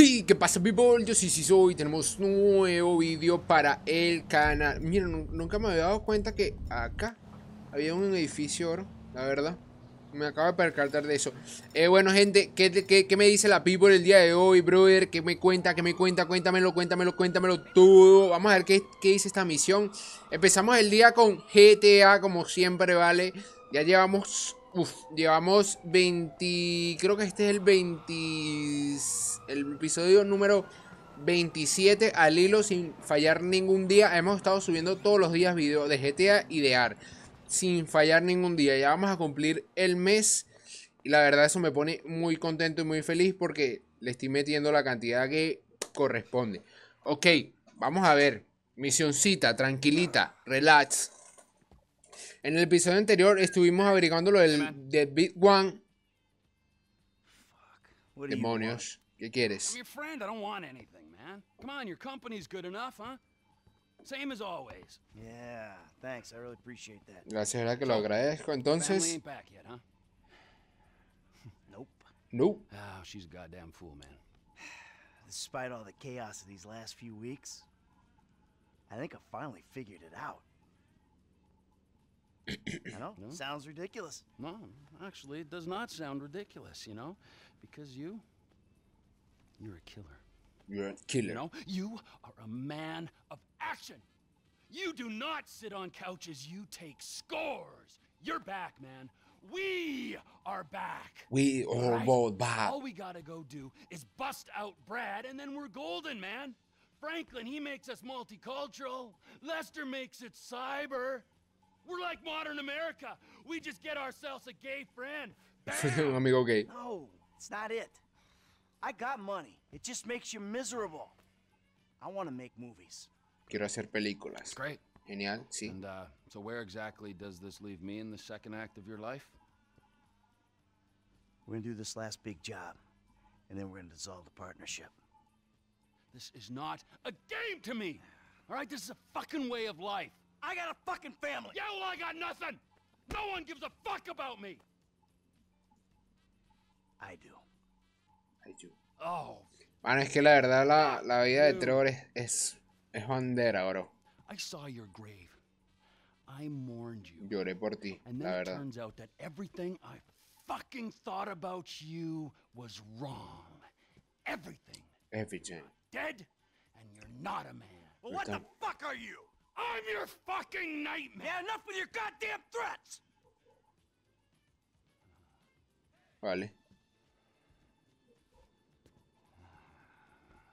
Y qué pasa people, yo sí sí soy, tenemos nuevo vídeo para el canal Miren, nunca me había dado cuenta que acá había un edificio oro, la verdad Me acabo de percatar de eso eh, Bueno gente, ¿qué, ¿qué, me dice la people el día de hoy, brother? ¿Qué me cuenta? ¿Qué me cuenta? Cuéntamelo, cuéntamelo, cuéntamelo todo Vamos a ver qué, qué dice esta misión Empezamos el día con GTA como siempre, ¿vale? Ya llevamos Uf, llevamos 20... Creo que este es el 20... El episodio número 27 al hilo sin fallar ningún día. Hemos estado subiendo todos los días videos de GTA y de AR. Sin fallar ningún día. Ya vamos a cumplir el mes. Y la verdad eso me pone muy contento y muy feliz porque le estoy metiendo la cantidad que corresponde. Ok, vamos a ver. Misioncita, tranquilita, relax. En el episodio anterior estuvimos averiguando lo del Beat One. Demonios. ¿Qué quieres? My friend, I don't want anything, man. Come on, your company's good enough, huh? Same as always. Yeah, thanks. I really appreciate that. Gracias, ¿verdad que lo agradezco. Entonces. Nope. Nope. Oh, she's a goddamn fool, man. Despite all the chaos of these last few weeks, I think I finally figured it out. I know. No? Sounds ridiculous. No, actually, it does not sound ridiculous, you know? Because you, you're a killer. You're a killer. You know, you are a man of action. You do not sit on couches, you take scores. You're back, man. We are back. We are right? both back. All we gotta go do is bust out Brad, and then we're golden, man. Franklin, he makes us multicultural. Lester makes it cyber. We're like modern America. We just get ourselves a gay friend. Un amigo gay. No, it's not it. I got money. It just makes you miserable. I want to make movies. Quiero hacer películas. Great. Genial, sí. And uh, so where exactly does this leave me in the second act of your life? We're gonna do this last big job, and then we're gonna dissolve the partnership. This is not a game to me. All right, this is a fucking way of life. I got a fucking family. Yeah, well, I got nothing. No one gives a fuck about me. I do. I do. Oh. Bueno, es que la verdad la, la vida de Trevor es, es, es bandera, bro. I saw your grave. I mourned you. Lloré por ti, and then la verdad. it turns out that everything I fucking thought about you was wrong. Everything. Everything. Dead, and you're not a man. Well, what the fuck are you? I'm your fucking nightmare. Enough with your goddamn threats. Vale.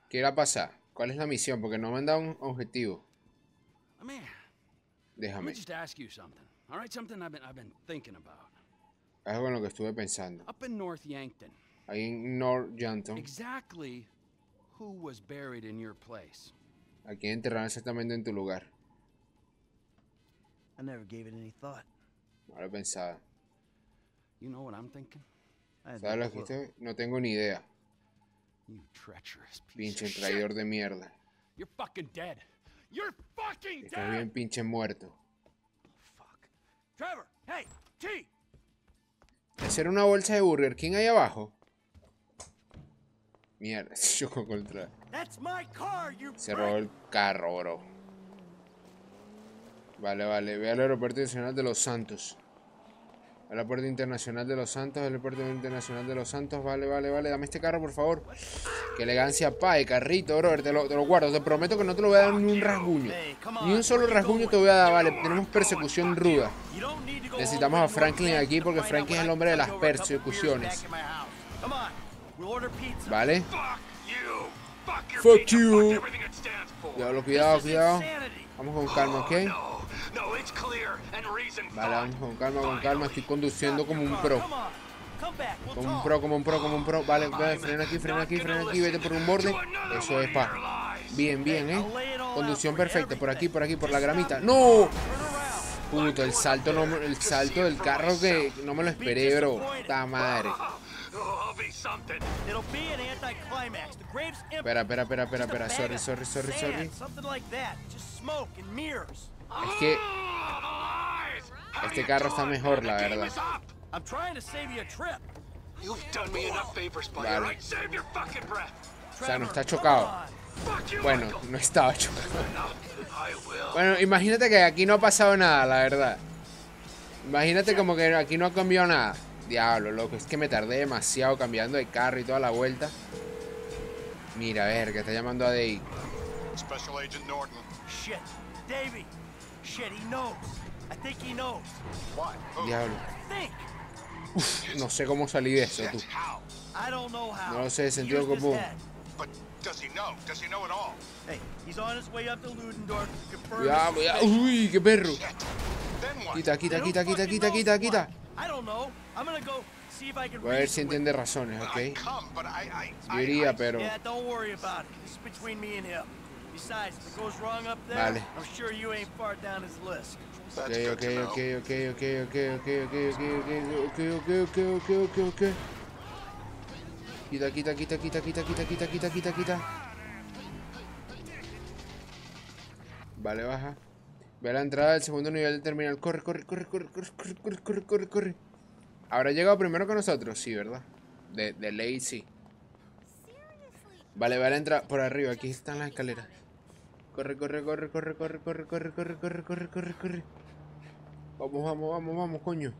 ¿Qué va a pasar? ¿Cuál es la misión? Porque no me han dado un objetivo. Déjame. Algo en lo que estuve pensando. Up in North Yankton. Ahí en North Yankton. Exactly who was buried in your place? ¿A quién enterraron exactamente en tu lugar? I never gave it any thought. No lo pensaba. You know what I'm thinking? ¿Sabes lo que estoy? No tengo ni idea. You treacherous piece pinche traidor de mierda. You're fucking dead. You're fucking Estás dead. bien pinche muerto. fuck. Trevor, hey, T. ¿Hacer una bolsa de Burger King ahí abajo? Mierda, chocó contra. That's my car, you Se robó el carro, bro. Vale, vale. Ve al aeropuerto internacional de Los Santos. Al aeropuerto internacional de Los Santos, al aeropuerto internacional de Los Santos. Vale, vale, vale. Dame este carro, por favor. Qué elegancia, pa, de carrito, bro. Te lo, te lo guardo. Te prometo que no te lo voy a dar ni un rasguño. Ni un solo rasguño te voy a dar, vale. Tenemos persecución ruda. Necesitamos a Franklin aquí porque Franklin es el hombre de las persecuciones. Vale. Fuck you. Cuidado, cuidado, cuidado. Vamos con calma, ¿ok? Vale, vamos con calma, con calma. Estoy conduciendo como un pro. Como un pro, como un pro, como un pro. Vale, vale, frena aquí, frena aquí, frena aquí. Vete por un borde. Eso es, pa. Bien, bien, ¿eh? Conducción perfecta. Por aquí, por aquí, por la gramita. ¡No! Puto, el salto, no, el salto del carro que no me lo esperé, bro. Puta madre. Espera, espera, espera, espera, espera. Sorry, sorry, sorry, sorry. Es que este carro está mejor, la verdad. Vale. O sea, no está chocado. Bueno, no estaba chocado. Bueno, imagínate que aquí no ha pasado nada, la verdad. Imagínate como que aquí no ha cambiado nada. Diablo, loco, es que me tardé demasiado cambiando de carro y toda la vuelta. Mira, a ver, que está llamando a Dave. Special Agent Norton. Shit. Davey. Diablo. No sé cómo salí de eso, tú. No lo sé de sentido común. Cuidado, cuidado. Uy, qué perro. Quita, quita, quita, quita, quita, quita, quita. Voy a ver si entiende razones, ¿ok? Yo iría, pero... Besides, if it goes wrong up there, Vale. I'm sure you ain't far down his list. That's Ok, good ok, to know. ok, ok, ok, ok, ok, ok, ok, ok, ok, ok, ok, ok, ok. Quita, quita, quita, quita, quita, quita, quita, quita, quita, quita. Vale, baja. Ve a la entrada del segundo nivel del terminal. Corre, corre, corre, corre, corre, corre, corre, corre, corre, corre. ¿Habrá llegado primero que nosotros? Sí, ¿verdad? De, de ley, sí. Vale, vale, entra por arriba. Aquí están las escaleras. Corre, corre, corre, corre, corre, corre, corre, corre, corre, corre, corre, corre. Vamos, vamos, vamos, vamos, coño.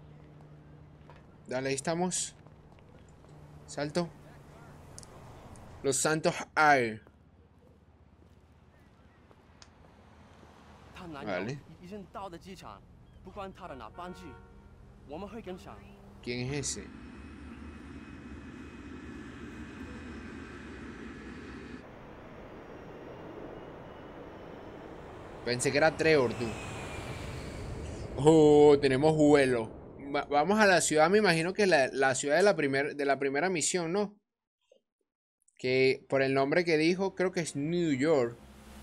Dale, ahí estamos. Salto. Los Santos Air. Vale. ¿Quién es ese? Pensé que era Trevor, tú. Oh, tenemos vuelo. Va- vamos a la ciudad, me imagino que la, la ciudad de la, primer, de la primera misión, ¿no? Que por el nombre que dijo, creo que es New York.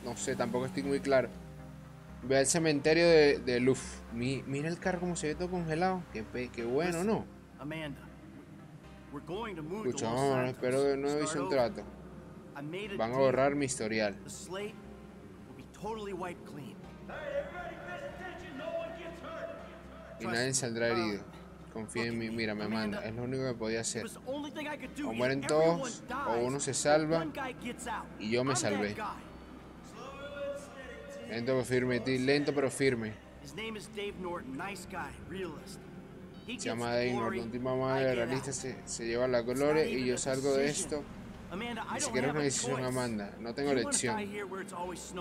No sé, tampoco estoy muy claro. Ve al cementerio de, de Luf. Mi- mira el carro como se ve todo congelado. Qué, qué bueno, ¿no? Escucha, vamos, espero que no hice un trato. Van a borrar mi historial totally wiped clean. Y nadie saldrá herido. Confía en mí, mira, me manda. Es lo único que podía hacer. O mueren todos, o uno se salva, y yo me salvé. Lento pero firme, lento pero firme. Se llama Dave Norton, un tipo más realista, se, se lleva la gloria y yo salgo de esto ni siquiera es una decisión, Amanda. No tengo elección.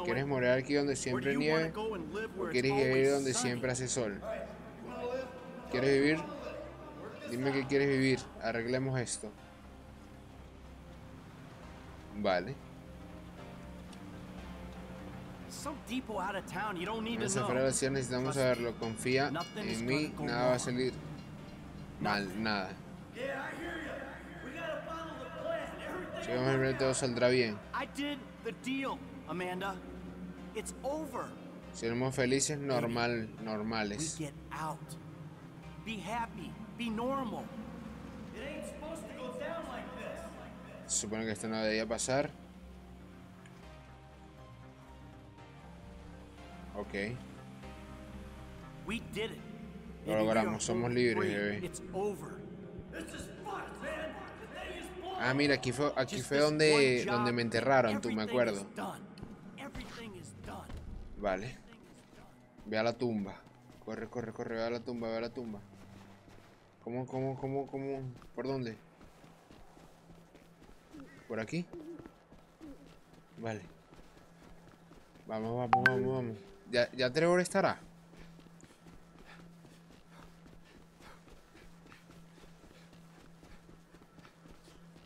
¿Quieres morir aquí donde siempre nieve? ¿O quieres vivir donde siempre hace sol? ¿Quieres vivir? Dime que quieres vivir. Arreglemos esto. Vale. Para la ciudad necesitamos saberlo. Confía en mí, nada va a salir mal, nada. Seguramente todo saldrá bien. Seremos felices normal, normales. Se supone que esto no debería pasar. Ok. Lo logramos, somos libres, bebé. Ah, mira, aquí fue, aquí fue donde, donde me enterraron, tú, me acuerdo. Vale. Ve a la tumba. Corre, corre, corre, ve a la tumba, ve a la tumba. ¿Cómo, cómo, cómo, cómo? ¿Por dónde? ¿Por aquí? Vale. Vamos, vamos, vamos, vamos. ¿Ya, ya Trevor estará?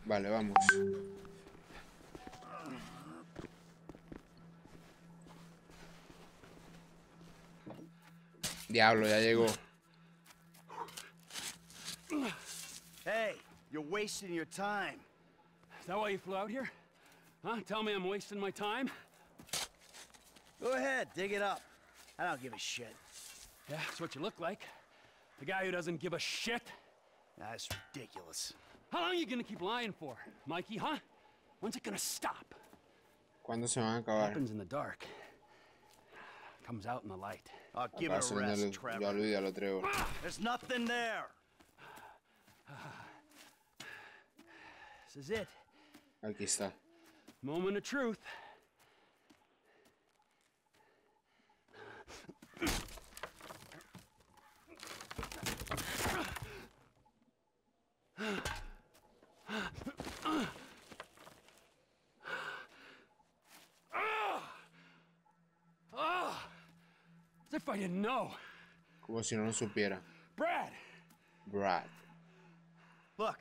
Vale, vamos. Diablo, ya llegó. Hey, you're wasting your time. Is that why you flew out here? Huh? Tell me I'm wasting my time? Go ahead, dig it up. I don't give a shit. Yeah, that's what you look like. The guy who doesn't give a shit. That's ridiculous. How long are you gonna keep lying for, Mikey, huh? When's it gonna stop? ¿Cuándo se van a acabar? Happens in the dark. Comes out in the light. I'll give Acá it a saliendo rest, luz. Ya Trevor. olvídalo, Trevor. Ah, there's nothing there. This is it. Aquí está. Moment of truth. Ah! As if I didn't know. Como si no lo supiera. Brad! Brad. Look,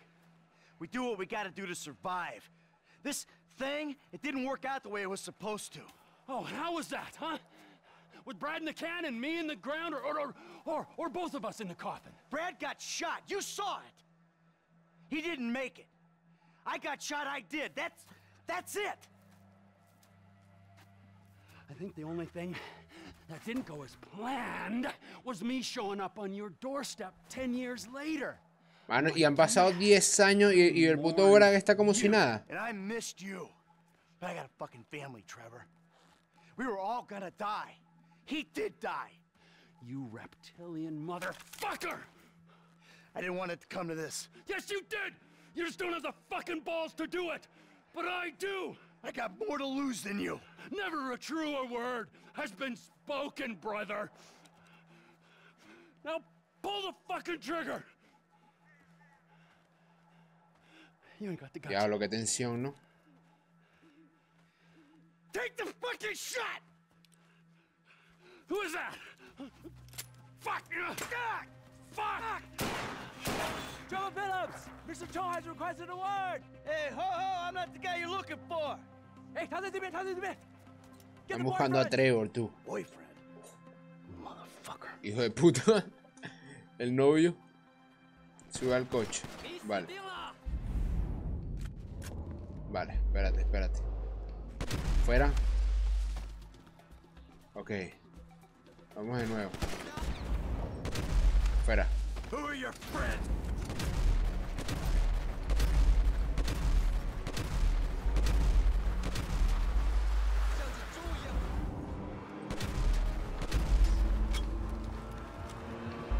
we do what we gotta do to survive. This thing, it didn't work out the way it was supposed to. Oh, and how was that, huh? With Brad in the can and me in the ground, or, or, or, or, or both of us in the coffin? Brad got shot. You saw it. He didn't make it. I got shot. I did. That's that's it. I think the only thing that didn't go as planned was me showing up on your doorstep 10 years later. Mano, y han pasado 10 años y, y el puto Brad está como si nada. And I missed you. But I got a fucking family, Trevor. We were all gonna die. He did die. You reptilian motherfucker! I didn't want it to come to this. Yes, you did! You just don't have the fucking balls to do it! But I do! I got more to lose than you. Never a truer word has been spoken, brother! Now pull the fucking trigger! You ain't got the guts. Diablo, qué tensión, ¿no? Take the fucking shot! Who is that? Fuck! Ah! Fuck! Trevor Phillips! Mr. Cho has requested a word! Hey, ho ho! I'm not the guy you're looking for. Hey, 他在这边，他在这边。 Están buscando a. Trevor, tú. Hijo de puta. El novio. Sube al coche. Vale. Vale, espérate, espérate. Fuera. Ok. Vamos de nuevo. Fuera.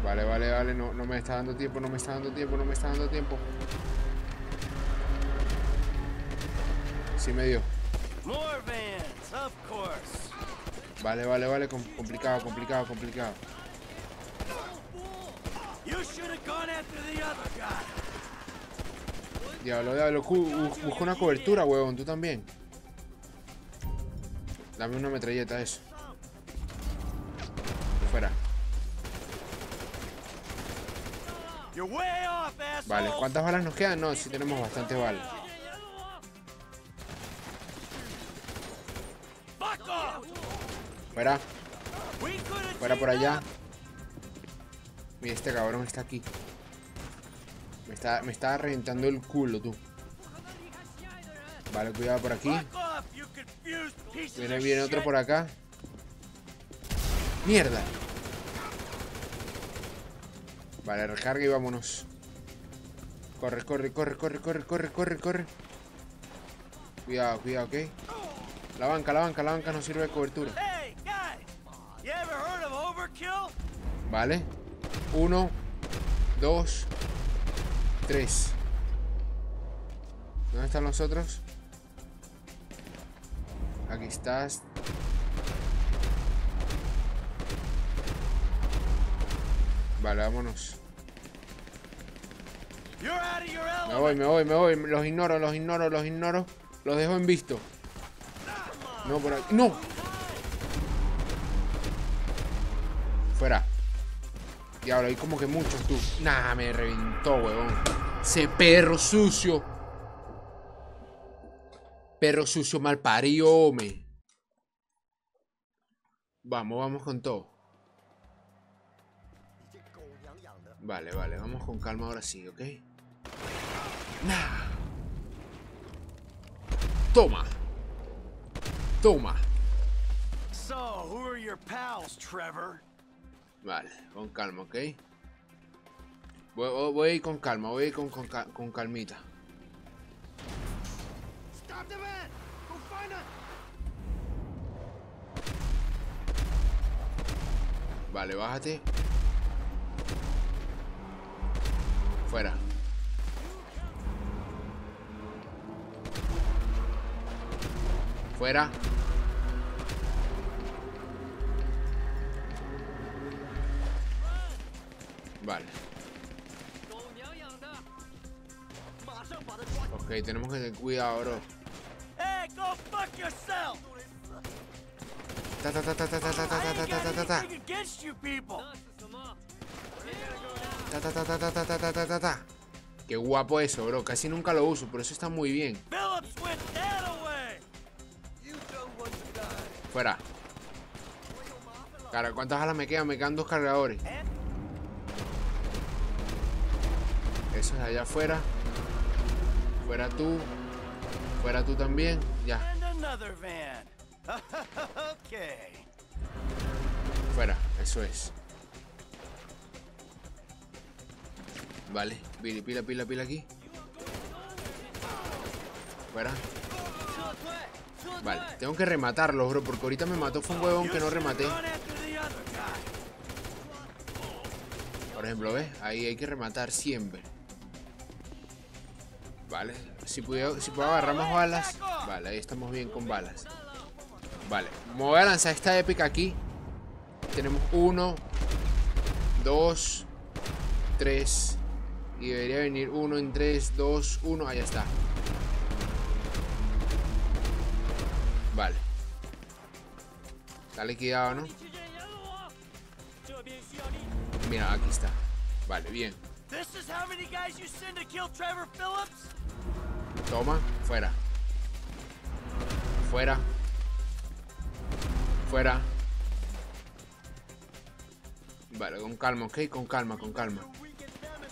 Vale, vale, vale. No, no me está dando tiempo, no me está dando tiempo, no me está dando tiempo. Sí me dio. Vale, vale, vale. com- complicado, complicado, complicado. Diablo, diablo. Busca una cobertura, huevón. Tú también. Dame una metralleta, eso. Fuera. You're way off, asshole. Vale, ¿cuántas balas nos quedan? No, sí tenemos bastantes balas. Fuera, fuera por allá. Mira, este cabrón está aquí. Me está, me está reventando el culo, tú. Vale, cuidado por aquí. Viene, viene otro por acá. ¡Mierda! Vale, recarga y vámonos. Corre, corre, corre, corre, corre, corre, corre, corre. Cuidado, cuidado, ¿ok? La banca, la banca, la banca no sirve de cobertura. Vale. Uno, dos, tres. ¿Dónde están los otros? Aquí estás. Vale, vámonos. Me voy, me voy, me voy. Los ignoro, los ignoro, los ignoro. Los dejo en visto. No, por aquí. ¡No! Fuera. Diablo, hay como que muchos tú. Nah, me reventó, huevón. Ese perro sucio. Perro sucio mal parido, me. Vamos, vamos con todo. Vale, vale, vamos con calma ahora sí, ¿ok? Toma. Toma. So, who are your pals, Trevor? Vale, con calma, ¿ok? Voy, a ir con calma, voy a ir con, con, con calmita. Vale, bájate. Fuera. Fuera. Vale. Ok, tenemos que tener cuidado, bro. Ta ta ta ta ta ta ta ta ta. Ta ta ta ta ta ta ta ta ta ta. Qué guapo eso, bro. Casi nunca lo uso, pero eso está muy bien. Fuera. Cara, ¿cuántas alas me quedan? Me quedan dos cargadores. Eso es allá afuera. Fuera tú. Fuera tú también. Ya, fuera. Eso es. Vale. Pila, pila, pila, pila aquí. Fuera. Vale, tengo que rematarlos, bro, porque ahorita me mató fue un huevón que no rematé. Por ejemplo, ¿ves? Ahí hay que rematar siempre. Vale, si puedo, si puedo agarrar más balas. Vale, ahí estamos bien con balas. Vale, me voy a lanzar esta épica aquí. Tenemos uno, dos, tres. Y debería venir uno en tres, dos, uno. Ahí está. La ha liquidado, ¿no? Mira, aquí está. Vale, bien. Toma, fuera. Fuera. Fuera. Vale, con calma, ok, con calma, con calma.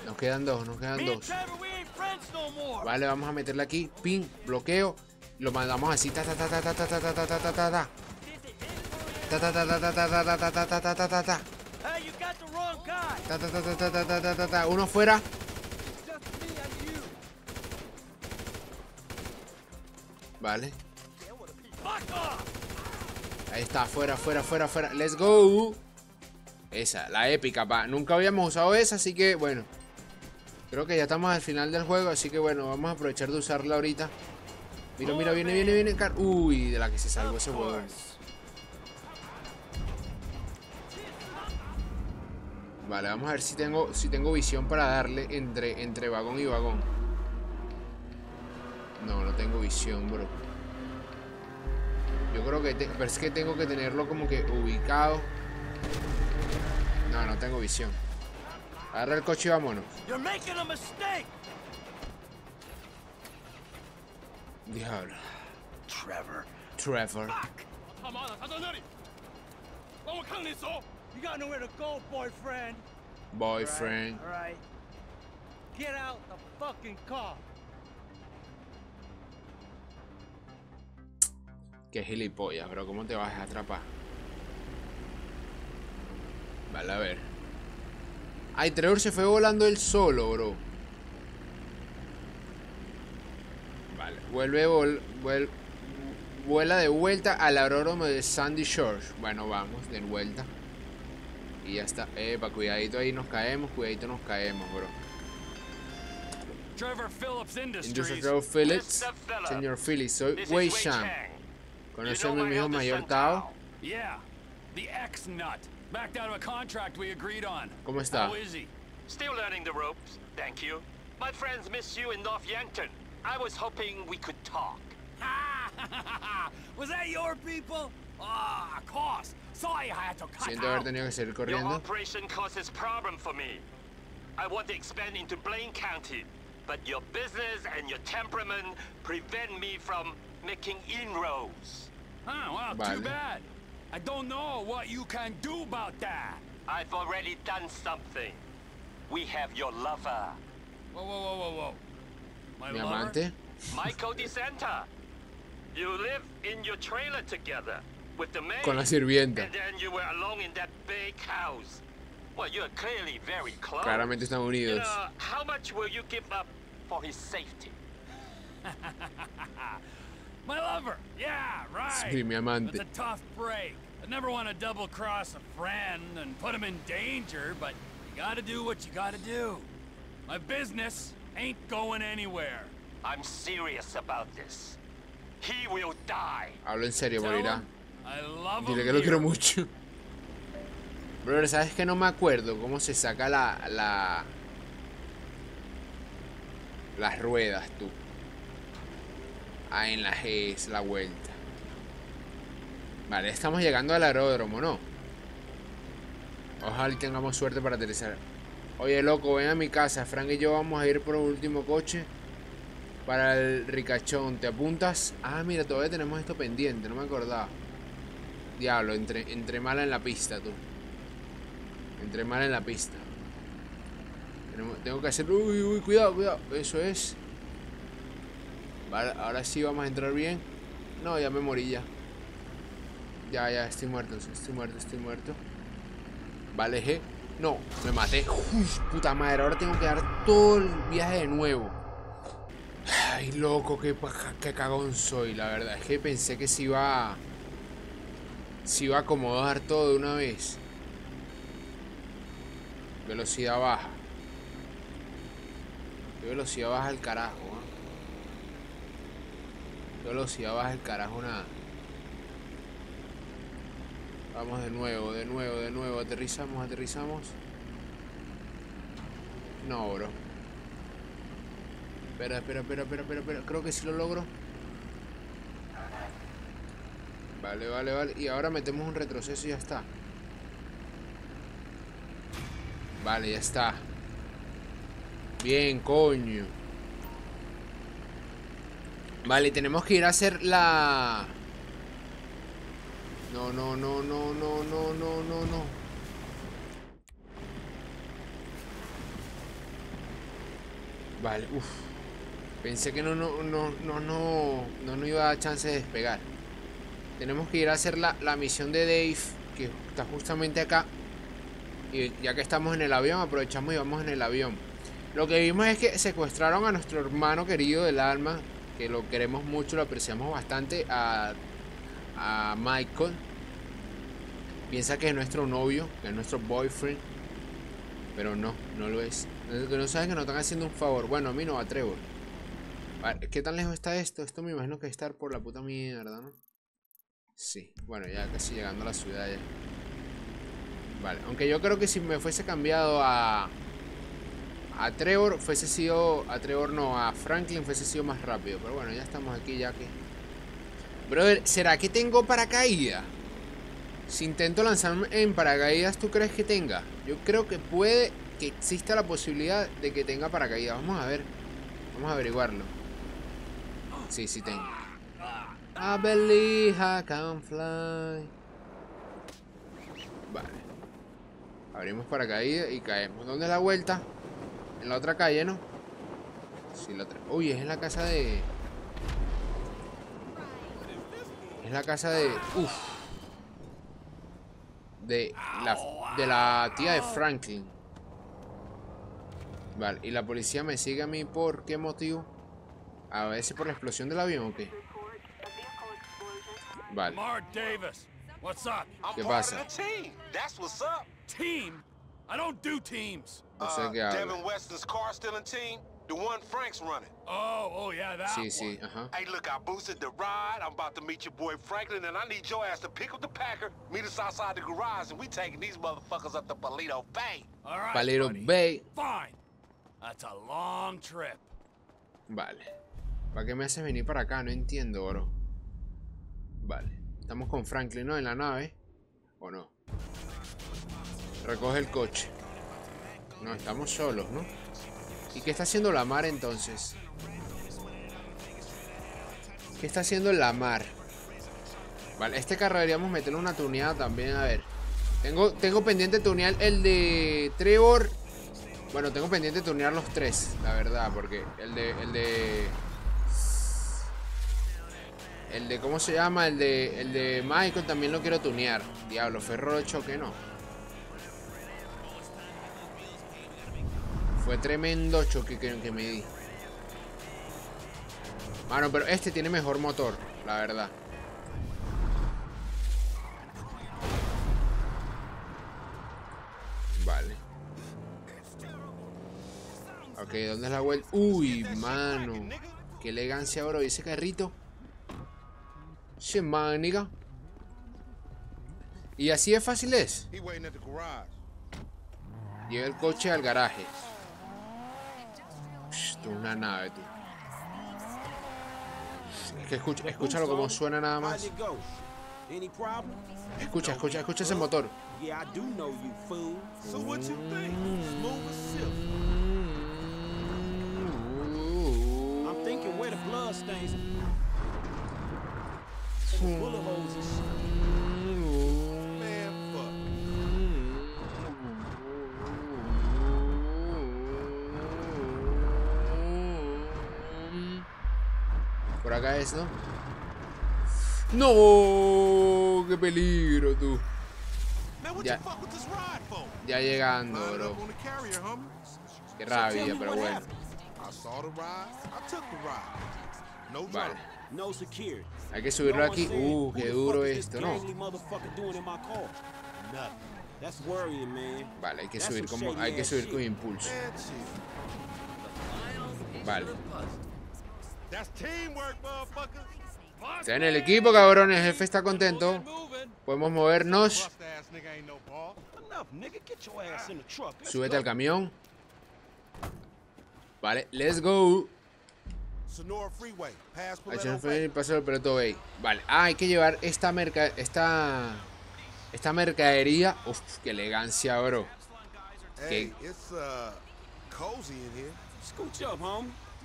Nos quedan dos, nos quedan dos. Vale, vamos a meterle aquí. Pin, bloqueo. Lo mandamos así. Ta, ta, ta, ta, ta, ta, ta, ta, ta, ta, ta ta ta. Ta ta ta ta ta ta ta ta ta ta ta ta ta ta. Ta ta ta ta ta ta. Uno fuera. Vale. Ahí está, fuera, fuera, fuera, fuera. Let's go. Esa, la épica, pa. Nunca habíamos usado esa, así que bueno. Creo que ya estamos al final del juego, así que bueno, vamos a aprovechar de usarla ahorita. Mira, mira, viene, viene, viene, car. Uy, de la que se salvó ese huevón. Vale, vamos a ver si tengo, si tengo visión para darle entre, entre vagón y vagón. No, no tengo visión, bro. Yo creo que... te- pero es que tengo que tenerlo como que ubicado. No, no tengo visión. Agarra el coche y vámonos. Diablo. Trevor. Trevor. You got nowhere to go, boyfriend. Boyfriend. All right. Get out the fucking car. Qué gilipollas, bro. ¿Cómo te vas a atrapar? Vale, a ver. Ay, Trevor se fue volando él solo, bro. Vale, vuelve, vol, vuela de vuelta al aeródromo de Sandy Shores. Bueno, vamos, de vuelta. Y ya está. Epa, cuidadito ahí nos caemos, cuidadito nos caemos, bro. Trevor Phillips Industries. Industrial Trevor Phillips, señor Phillips, soy Wei is Wei Shan. Chang. ¿Conoce a mi hijo mayor Tao? Yeah, the ex-nut. Backed out of a contract we agreed on. ¿Cómo está? How is he? Still learning the ropes, thank you. My friends miss you in North Yankton. I was hoping we could talk. Was that your people? Ah, of course. Sorry I had to cut Siento haber tenido que salir Your corriendo. operation causes problem for me. I want to expand into Blaine County, but your business and your temperament prevent me from making inroads. Huh, well, Vale. too bad. I don't know what you can do about that. I've already done something. We have your lover, Whoa, whoa, whoa, whoa, whoa. My Mi lover? amante. Michael DeSanta. You live in your trailer together with the maid. Con la sirvienta. And then you were alone in that big house. Well, you're clearly very close. Claramente están You unidos. how much will you give up for his safety? My lover. Yeah, right. Sí, mi amante. It's a tough break. I never want to double cross a friend and put him in danger, but you gotta do what you gotta do. My business ain't going anywhere. I'm serious about this. he will die. Hablo en serio, Tell morirá. Him I love Dile que lo quiero mucho. Brother, ¿sabes que no me acuerdo cómo se saca la... la... Las ruedas, tú. Ah, en la G es la vuelta. Vale, estamos llegando al aeródromo, ¿no? Ojalá y tengamos suerte para aterrizar. Oye, loco, ven a mi casa. Frank y yo vamos a ir por un último coche para el ricachón. ¿Te apuntas? Ah, mira, todavía tenemos esto pendiente. No me acordaba. Diablo, entre, entre mala en la pista, tú. Entre mala en la pista. Tengo que hacer... Uy, uy, cuidado, cuidado. Eso es. Vale, ahora sí vamos a entrar bien. No, ya me morí ya. Ya, ya, estoy muerto, estoy muerto, estoy muerto. Vale, G. No, me maté. Uf, puta madre, ahora tengo que dar todo el viaje de nuevo. Ay, loco, qué, qué cagón soy. La verdad es que pensé que se iba. Se iba a acomodar todo de una vez. Velocidad baja. Qué velocidad baja el carajo, ¿ah? Qué velocidad baja el carajo, nada. Vamos de nuevo, de nuevo, de nuevo. Aterrizamos, aterrizamos. No, bro. Espera, espera, espera, espera, espera, espera. Creo que sí lo logro. Vale, vale, vale. Y ahora metemos un retroceso y ya está. Vale, ya está. Bien, coño. Vale, tenemos que ir a hacer la... No, no, no, no, no, no, no, no, no. Vale, uff. Pensé que no, no, no, no, no, no, no iba a dar chance de despegar. Tenemos que ir a hacer la, la misión de Dave, que está justamente acá. Y ya que estamos en el avión, aprovechamos y vamos en el avión. Lo que vimos es que secuestraron a nuestro hermano querido del alma, que lo queremos mucho, lo apreciamos bastante, a, a Michael. Piensa que es nuestro novio, que es nuestro boyfriend. Pero no, no lo es. Que no saben que nos están haciendo un favor. Bueno, a mí no, a Trevor. Vale, ¿Qué tan lejos está esto? Esto me imagino que estar por la puta mierda, ¿no? Sí, bueno, ya casi llegando a la ciudad ya. Vale, aunque yo creo que si me fuese cambiado a... A Trevor, fuese sido... A Trevor no, a Franklin fuese sido más rápido. Pero bueno, ya estamos aquí ya que... Brother, ¿será que tengo paracaídas? Si intento lanzarme en paracaídas, ¿tú crees que tenga? Yo creo que puede que exista la posibilidad de que tenga paracaídas. Vamos a ver. Vamos a averiguarlo. Sí, sí tengo. I believe I can fly. Vale. Abrimos paracaídas y caemos. ¿Dónde es la vuelta? En la otra calle, ¿no? Sí, la otra. Uy, es en la casa de... Es la casa de... Uf. De la, de la tía de Franklin. Vale, y la policía me sigue a mí por qué motivo? A si por la explosión del avión o qué. Vale. Mark Davis, what's up? I'm ¿Qué part pasa? of the team. That's what's up. Team? I don't do teams. No sé Uh, qué habla. Devin Weston's car stealing team, the one Frank's running. Oh, oh yeah, that Sí, one. sí, ajá. Hey, look, I boosted the ride. I'm about to meet your boy Franklin, and I need your ass to pick up the Packer, meet us outside the garage, and we taking these motherfuckers up to Palito Bay. All right, Palero buddy. Bay. Fine. That's a long trip. Vale. ¿Para qué me haces venir para acá? No entiendo, bro. Vale. Estamos con Franklin, ¿no? En la nave. ¿O no? Recoge el coche. No, estamos solos, ¿no? ¿Y qué está haciendo la mar entonces? ¿Qué está haciendo la mar? Vale, este carro deberíamos meterle una tuneada también, a ver. Tengo, tengo pendiente tunear el de Trevor. Bueno, tengo pendiente tunear los tres, la verdad, porque el de. El de. El de. ¿Cómo se llama? El de. El de Michael también lo quiero tunear. Diablo, ferro de choque, no. Fue tremendo choque que, que me di. Mano, pero este tiene mejor motor, la verdad. Vale. Ok, ¿dónde es la vuelta? Uy, mano. Qué elegancia, bro. ¿Y ese carrito? Shit, man. Y así de fácil es. Llega el coche al garaje. Es una nave, tú. Es que escucha, escúchalo como suena nada más. Escucha, escucha, escucha ese motor. Yeah, por acá es, ¿no? ¡No! ¡Qué peligro, tú! Ya, ya llegando, bro. Qué rabia, pero bueno. Vale. Hay que subirlo aquí. Uh, qué duro esto, ¿no? Vale, hay que subir como, hay que subir con impulso. Vale. Está en el equipo, cabrones. El jefe está contento. Podemos movernos. Súbete al camión. Vale, let's go paso del Proto Bay. Vale, ah, hay que llevar esta merca, esta, esta mercadería. Uf, qué elegancia, bro.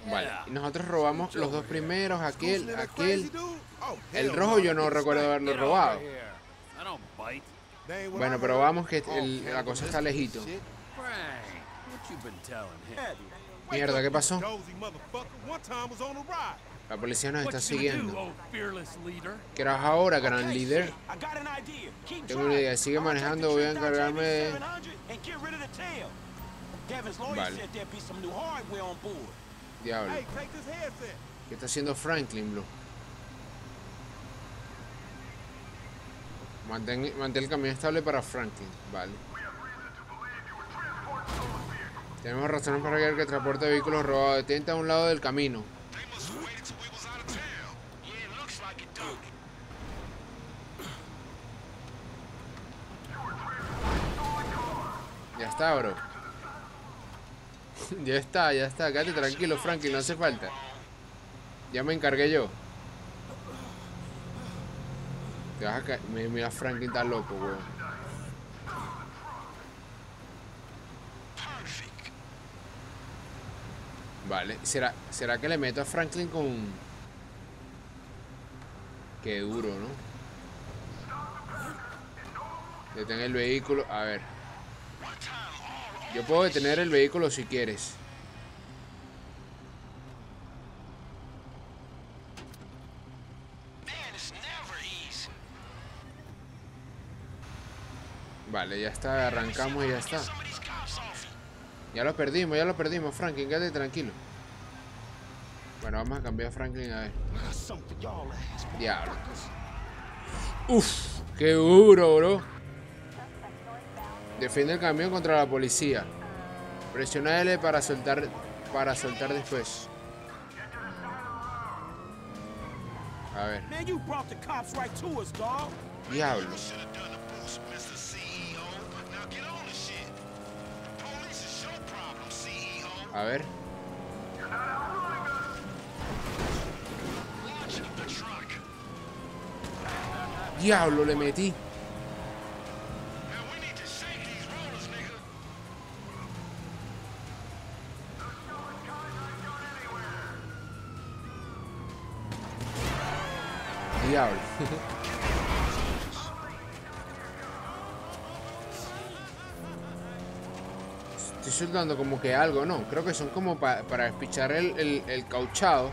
Vale, nosotros robamos los dos primeros, aquel, aquel. El rojo yo no recuerdo haberlo robado. Bueno, pero vamos que el, la cosa está lejito. Mierda, ¿qué pasó? La policía nos está siguiendo. ¿Qué harás ahora, gran líder? Tengo una idea. Sigue manejando, voy a encargarme de... Vale. Diablo. ¿Qué está haciendo Franklin, Blue? Mantén, mantén el camión estable para Franklin. Vale. Tenemos razones para creer que transporte vehículos robados. Detente a un lado del camino. Ya está, bro. ya está, ya está. Quédate tranquilo, Franklin. No hace falta. Ya me encargué yo. Te vas a caer. Mi- Mira, Franklin está loco, weón. Vale. ¿Será, ¿Será que le meto a Franklin con... Qué duro, ¿no? Detén el vehículo. A ver. Yo puedo detener el vehículo si quieres. Vale, ya está. Arrancamos y ya está. Ya lo perdimos, ya lo perdimos, Franklin. Quédate tranquilo. Bueno, vamos a cambiar a Franklin a ver. Diablo. Uf, qué duro, bro. Defiende el camión contra la policía. Presiona L para soltar para soltar después. A ver, Man, A ver. Diablo, le metí. Diablo. estoy soltando como que algo, no. Creo que son como pa para pichar el, el, cauchado.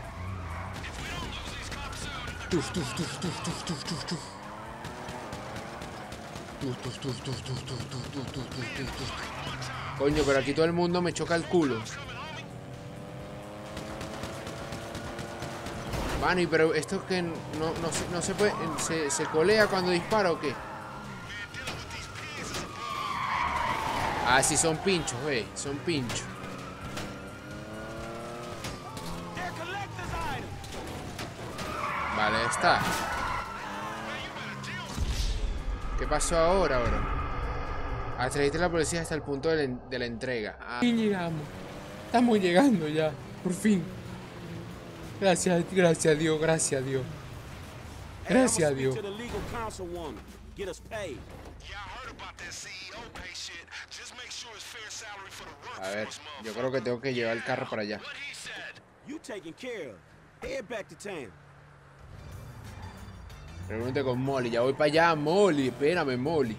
Coño, pero aquí todo el mundo me choca el culo. Mano, y pero esto es que no, no, se, no se puede... ¿Se, se colea cuando dispara o qué? Ah, sí, son pinchos, eh. Son pinchos. Vale, está. ¿Qué pasó ahora, bro? Atraíste a la policía hasta el punto de la, en- de la entrega. Ah, Y llegamos. Estamos llegando ya, por fin. Gracias, gracias a Dios, gracias a Dios. Gracias a Dios. A ver, workforce, yo creo que tengo que llevar el carro para allá. What he said. You taken care of. Head back to town. Pregunte con Molly. Ya voy para allá, Molly. Espérame, Molly.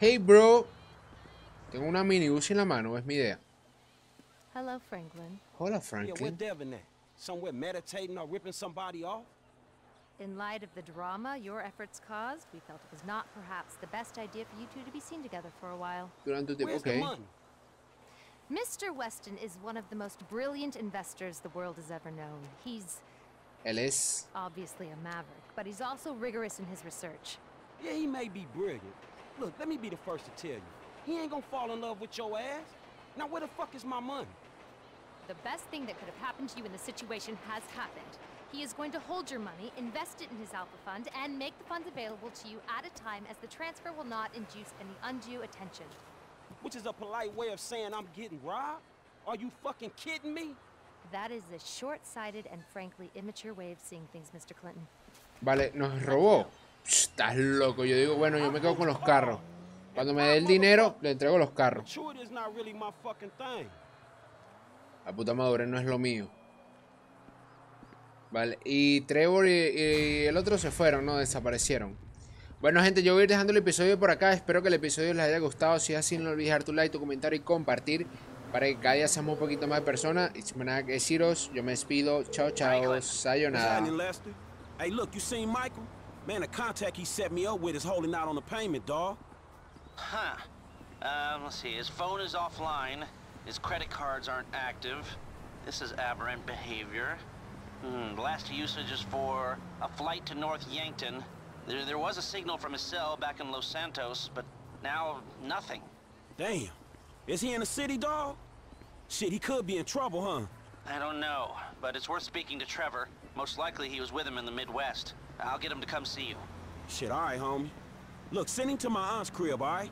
Hey, bro. Tengo una mini Uzi en la mano, es mi idea. Hello, Franklin. Hola, Yeah, where Franklin. Devin at? Somewhere meditating or ripping somebody off? In light of the drama your efforts caused, we felt it was not perhaps the best idea for you two to be seen together for a while. Durante un Where's the ok. money? Mr. Weston is one of the most brilliant investors the world has ever known. He's Él es. obviously a maverick, but he's also rigorous in his research. Yeah, he may be brilliant. Look, let me be the first to tell you. He ain't gonna fall in love with your ass. Now where the fuck is my money? The best thing that could have happened to you in the situation has happened. He is going to hold your money, invest it in his Alpha Fund, and make the funds available to you at a time as the transfer will not induce any undue attention. Which is a polite way of saying I'm getting robbed? Are you fucking kidding me? That is a short-sighted and frankly immature way of seeing things, Mr. Clinton. Vale, nos robó. Estás loco. Yo digo, bueno, yo me quedo con los carros. Cuando me dé el dinero, le entrego los carros. Maturity is not really my fucking thing. La puta madurez no es lo mío. Vale, y Trevor y, y el otro se fueron, ¿no? Desaparecieron. Bueno, gente, yo voy a ir dejando el episodio por acá. Espero que el episodio les haya gustado. Si es así, no olvides dejar tu like, tu comentario y compartir. Para que cada día seamos un poquito más de personas. Y sin más nada que deciros, yo me despido. Chao, chao. Sayonara. Hey, look, you seen Michael? Man, the contact he set me up with is holding out on the payment, dawg. Huh. Um, let's see. His phone is offline. His credit cards aren't active. This is aberrant behavior. Hmm. The last usage is for a flight to North Yankton. There, there was a signal from his cell back in Los Santos, but now nothing. Damn. Is he in the city, dawg? Shit, he could be in trouble, huh? I don't know, but it's worth speaking to Trevor. Most likely he was with him in the Midwest. I'll get him to come see you. Shit, all right, homie. Look, send him to my aunt's crib, all right?